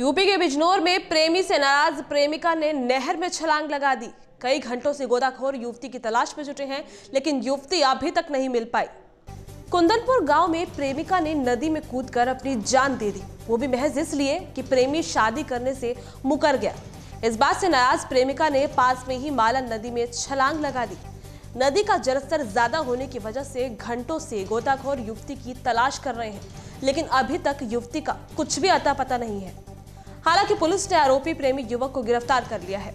UP के बिजनौर में प्रेमी से नाराज़ प्रेमिका ने नहर में छलांग लगा दी। कई घंटों से गोदाखोर युवती की तलाश में जुटे हैं, लेकिन युवती अभी तक नहीं मिल पाई। कुंदनपुर गाँव में प्रेमिका ने नदी में कूदकर अपनी जान दे दी। वो भी महज इसलिए कि प्रेमी शादी करने से मुकर गया। इस बात से नाराज़ प्रेमिका ने पास में ही मालन नदी में छलांग लगा दी। नदी का जलस्तर ज़्यादा होने की वजह से घंटों से गोताखोर युवती की तलाश कर रहे हैं, लेकिन अभी तक युवती का कुछ भी अता पता नहीं है। हालाँकि पुलिस ने आरोपी प्रेमी युवक को गिरफ़्तार कर लिया है।